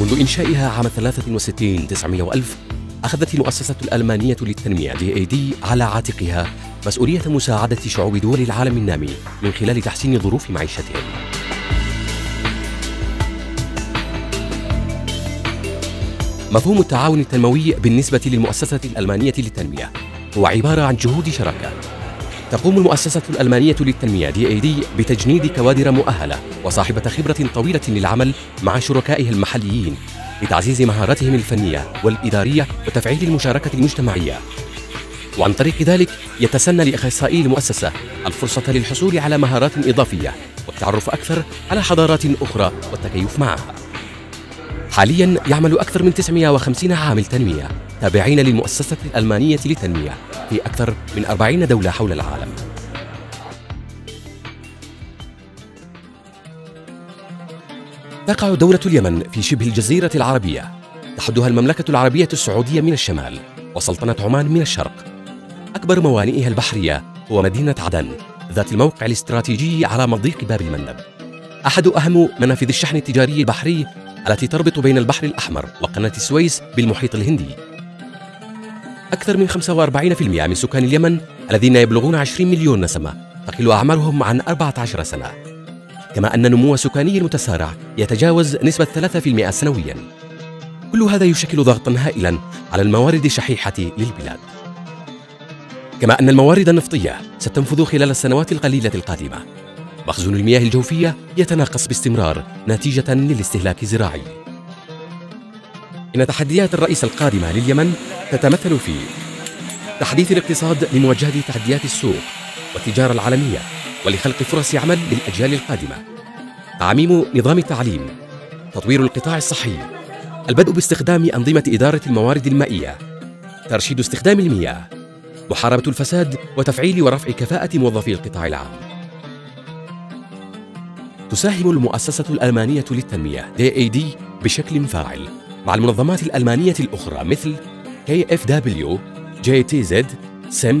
منذ إنشائها عام 63 900 وألف أخذت المؤسسة الألمانية للتنمية DAD على عاتقها مسؤولية مساعدة شعوب دول العالم النامي من خلال تحسين ظروف معيشتهم. مفهوم التعاون التنموي بالنسبة للمؤسسة الألمانية للتنمية هو عبارة عن جهود شراكة. تقوم المؤسسة الألمانية للتنمية DAD بتجنيد كوادر مؤهلة وصاحبة خبرة طويلة للعمل مع شركائها المحليين لتعزيز مهاراتهم الفنية والإدارية وتفعيل المشاركة المجتمعية. وعن طريق ذلك يتسنى لأخصائي المؤسسة الفرصة للحصول على مهارات إضافية والتعرف أكثر على حضارات أخرى والتكيف معها. حاليا يعمل أكثر من 950 عامل تنمية تابعين للمؤسسة الألمانية للتنمية في أكثر من 40 دولة حول العالم. تقع دولة اليمن في شبه الجزيرة العربية تحدها المملكة العربية السعودية من الشمال وسلطنة عمان من الشرق. أكبر موانئها البحرية هو مدينة عدن ذات الموقع الاستراتيجي على مضيق باب المندب. أحد أهم منافذ الشحن التجاري البحري التي تربط بين البحر الأحمر وقناة السويس بالمحيط الهندي. أكثر من 45% من سكان اليمن الذين يبلغون 20 مليون نسمة تقل أعمارهم عن 14 سنة. كما أن النمو السكاني المتسارع يتجاوز نسبة 3% سنوياً. كل هذا يشكل ضغطاً هائلاً على الموارد الشحيحة للبلاد. كما أن الموارد النفطية ستنفذ خلال السنوات القليلة القادمة. مخزون المياه الجوفية يتناقص باستمرار نتيجة للاستهلاك الزراعي. إن تحديات الرئيس القادمة لليمن تتمثل في تحديث الاقتصاد لمواجهة تحديات السوق والتجارة العالمية ولخلق فرص عمل للأجيال القادمة. تعميم نظام التعليم تطوير القطاع الصحي البدء باستخدام أنظمة إدارة الموارد المائية ترشيد استخدام المياه محاربة الفساد وتفعيل ورفع كفاءة موظفي القطاع العام. تساهم المؤسسة الألمانية للتنمية DAD بشكل فاعل مع المنظمات الألمانية الأخرى مثل KFW, JTZ, SIM,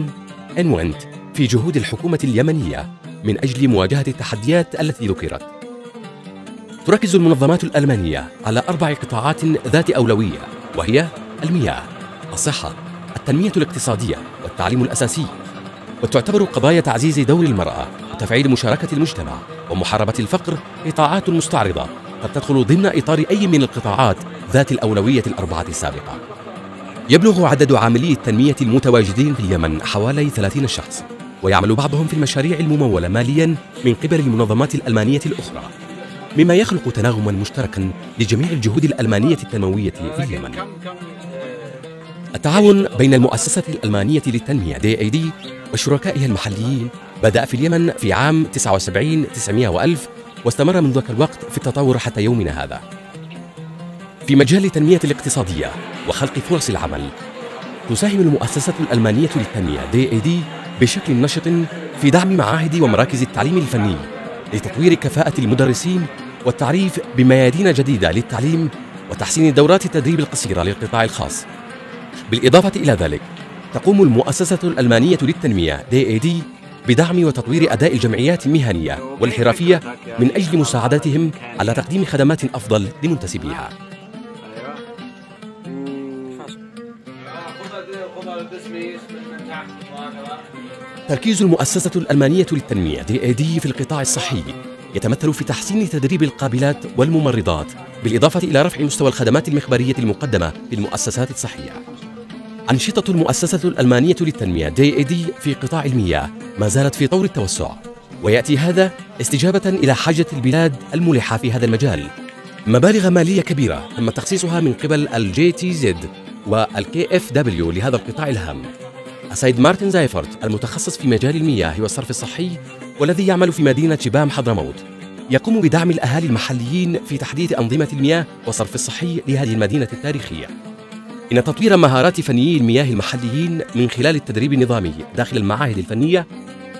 انونت في جهود الحكومة اليمنية من أجل مواجهة التحديات التي ذكرت. تركز المنظمات الألمانية على أربع قطاعات ذات أولوية وهي المياه، الصحة، التنمية الاقتصادية والتعليم الأساسي. وتعتبر قضايا تعزيز دور المرأة وتفعيل مشاركة المجتمع ومحاربة الفقر قطاعات مستعرضة. قد تدخل ضمن إطار أي من القطاعات ذات الأولوية الأربعة السابقة. يبلغ عدد عاملي التنمية المتواجدين في اليمن حوالي 30 شخص ويعمل بعضهم في المشاريع الممولة ماليا من قبل المنظمات الألمانية الأخرى. مما يخلق تناغما مشتركا لجميع الجهود الألمانية التنموية في اليمن. التعاون بين المؤسسة الألمانية للتنمية DAD وشركائها المحليين بدأ في اليمن في عام 79 900 وألف واستمر منذ ذاك الوقت في التطور حتى يومنا هذا. في مجال التنمية الاقتصادية وخلق فرص العمل تساهم المؤسسة الألمانية للتنمية DAD بشكل نشط في دعم معاهد ومراكز التعليم الفني لتطوير كفاءة المدرسين والتعريف بميادين جديدة للتعليم وتحسين دورات التدريب القصيرة للقطاع الخاص. بالإضافة إلى ذلك تقوم المؤسسة الألمانية للتنمية DAD بدعم وتطوير أداء الجمعيات المهنية والحرفية من أجل مساعدتهم على تقديم خدمات أفضل لمنتسبيها. تركيز المؤسسة الألمانية للتنمية DAD في القطاع الصحي يتمثل في تحسين تدريب القابلات والممرضات بالإضافة إلى رفع مستوى الخدمات المخبرية المقدمة للمؤسسات الصحية. أنشطة المؤسسة الألمانية للتنمية DED في قطاع المياه ما زالت في طور التوسع ويأتي هذا استجابة إلى حاجة البلاد الملحة في هذا المجال. مبالغ مالية كبيرة تم تخصيصها من قبل ال GTZ وال KfW لهذا القطاع الهام. السيد مارتن زايفرت المتخصص في مجال المياه والصرف الصحي والذي يعمل في مدينة شبام حضرموت يقوم بدعم الأهالي المحليين في تحديث أنظمة المياه والصرف الصحي لهذه المدينة التاريخية. إن تطوير مهارات فنيي المياه المحليين من خلال التدريب النظامي داخل المعاهد الفنية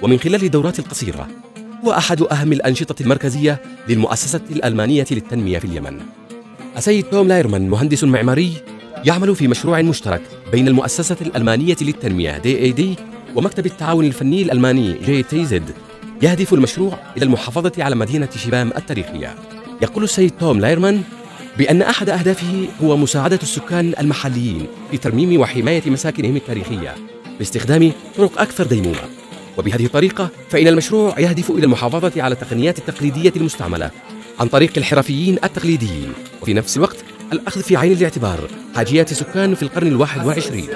ومن خلال الدورات القصيرة هو أحد أهم الأنشطة المركزية للمؤسسة الألمانية للتنمية في اليمن. السيد توم لايرمان مهندس معماري يعمل في مشروع مشترك بين المؤسسة الألمانية للتنمية DAD ومكتب التعاون الفني الألماني JTZ يهدف المشروع إلى المحافظة على مدينة شبام التاريخية. يقول السيد توم لايرمان بأن أحد أهدافه هو مساعدة السكان المحليين في ترميم وحماية مساكنهم التاريخية باستخدام طرق أكثر ديمومة. وبهذه الطريقة فإن المشروع يهدف إلى المحافظة على التقنيات التقليدية المستعملة عن طريق الحرفيين التقليديين وفي نفس الوقت الأخذ في عين الاعتبار حاجيات سكان في القرن الواحد والعشرين.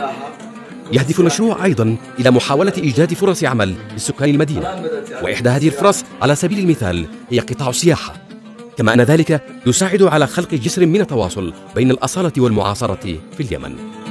يهدف المشروع أيضا إلى محاولة إيجاد فرص عمل لسكان المدينة وإحدى هذه الفرص على سبيل المثال هي قطاع السياحة. كما أن ذلك يساعد على خلق جسر من التواصل بين الأصالة والمعاصرة في اليمن.